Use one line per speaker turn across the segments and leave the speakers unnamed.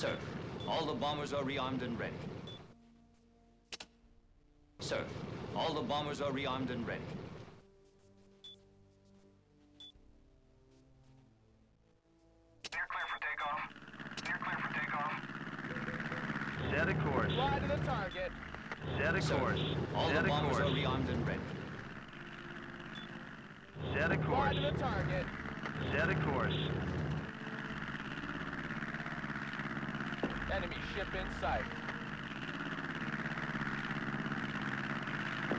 Sir, all the bombers are rearmed and ready. Sir, all the bombers are rearmed and ready.
Near clear for takeoff. Near clear for takeoff.
Set a course.
Fly to the target.
Set a
Sir,
course.
all
Set
the bombers
course.
are rearmed and ready.
Set a
Fly to the target.
Set a course.
Enemy ship in sight.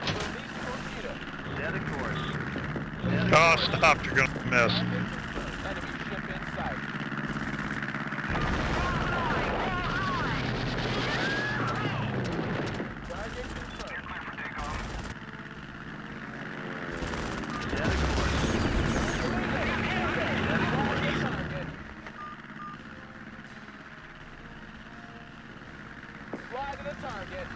Release torpedo.
Set a course. Set a
Oh,
course.
stop, you're gonna miss.
Enemy ship in sight. Target confirmed.
Clear for takeoff.
Set a course.
Target. Fly to the target.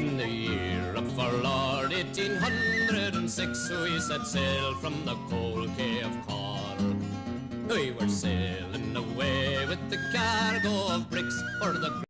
In the year of our Lord 1806, we set sail from the cold Quay of Cork. We were sailing away with the cargo of bricks for the